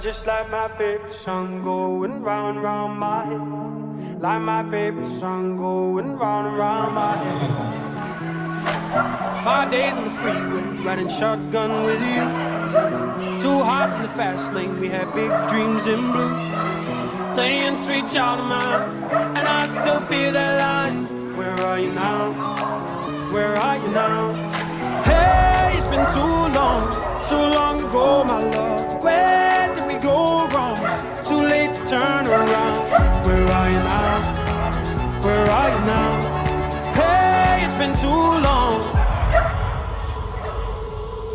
Just like my favorite song going round and round my head. Like my favorite song going round and round my head. Five days on the freeway, riding shotgun with you. Two hearts in the fast lane, we had big dreams in blue. Playing sweet child of mine, and I still feel that line. Where are you now? Where are you now? Hey, it's been too You now? Hey, it's been too long.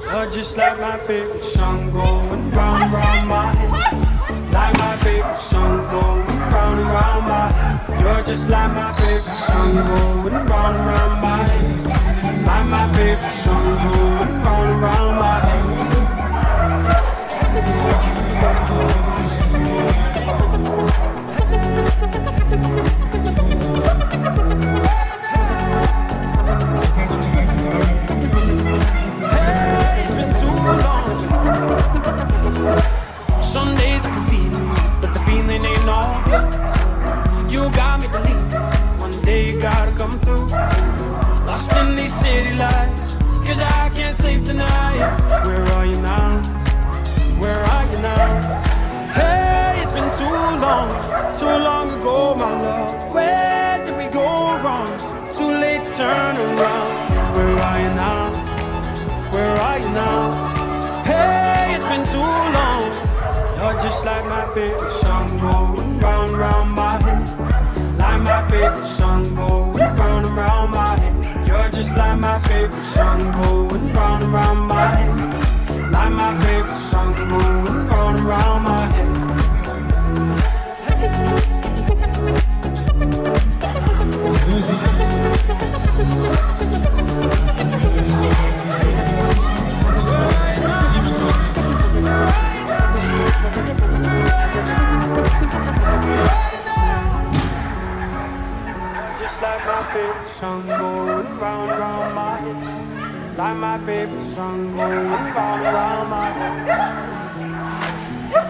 You're just like my favorite song going round, round my head. Like my favorite song going round and round my head. You're just like my favorite song going round and round my head. Like my favorite song going long, too long ago, my love. Where did we go wrong? Too late to turn around. Where are you now? Where are you now? Hey, it's been too long. You're just like my favorite song going round round my head. Like my favorite song going round round my head. You're just like my favorite song going round round my head. Like my favorite song going round round my head. Round round my head. Like my favorite song going round round my head.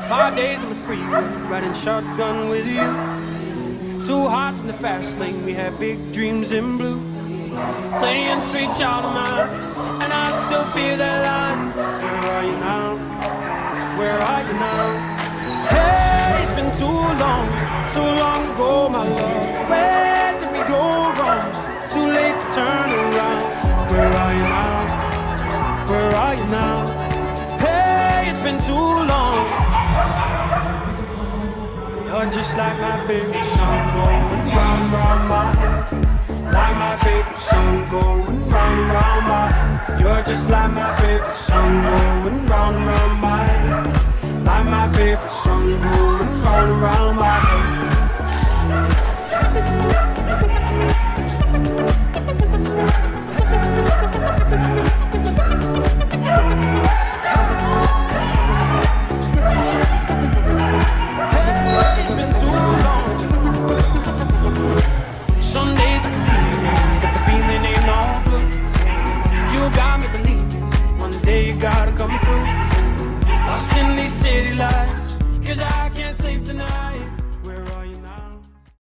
Five days on the freeway, riding shotgun with you. Two hearts in the fast lane, we had big dreams in blue. Playing sweet child of mine, and I still feel that line. Where are you now? Where are you now? Hey, it's been too long, too long ago, my love. Where like my favorite song going round, round my head. Like my favorite song going round, round my head. You're just like my favorite song going round, round my head. Like my favorite song going round, round my head. Come through. Lost in these